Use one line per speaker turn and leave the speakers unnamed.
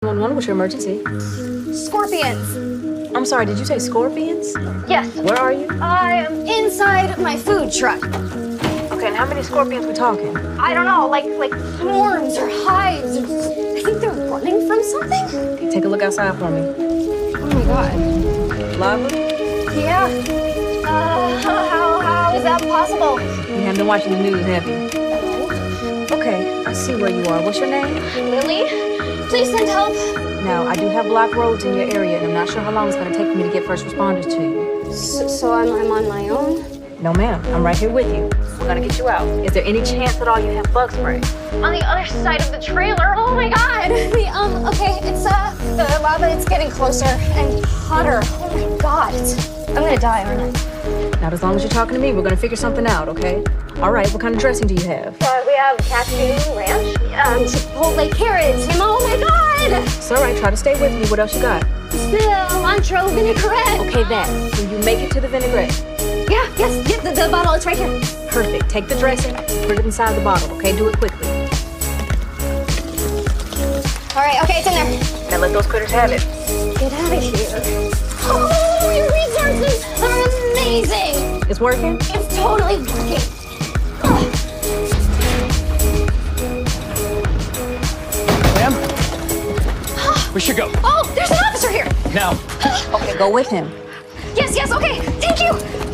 911, what's your emergency?
Scorpions.
I'm sorry, did you say scorpions?
Yes.
Where are you?
I am inside my food truck.
Okay, and how many scorpions we talking?
I don't know, like like swarms or hives. Or, I think they're running from something.
Okay, take a look outside for me.
Oh my god.
Lava?
Yeah. Uh, how how is that possible?
You haven't been watching the news, have you? Okay, I see where you are. What's your name?
Lily, please send help.
Now, I do have black roads in your area, and I'm not sure how long it's going to take for me to get first responders to you.
So, so I'm I'm on my own.
No, ma'am. I'm right here with you. We're going to get you out. Is there any chance at all you have bug spray?
On the other side of the trailer. Oh my god. The um. Okay, it's uh the lava. It's getting closer and hotter. Oh my god. It's, I'm gonna die, aren't I?
Now, as long as you're talking to me, we're going to figure something out, okay? All right, what kind of dressing do you have?
Uh, we have cashew ranch, um, chipotle carrots, and oh my god!
It's all right. Try to stay with me. What else you got?
Still, cilantro vinaigrette.
Okay, that. When you make it to the vinaigrette,
Yeah, yes, yeah, the, the bottle, it's right here.
perfect. Take the dressing, put it inside the bottle, okay? Do it quickly.
All right, okay, it's in there.
Now let those critters have it.
Get out of here. Oh, your resources are amazing.
It's working?
It's totally working.
We should go.
Oh, there's an officer here.
Now.
Okay, go with him.
Yes, yes, okay, thank you.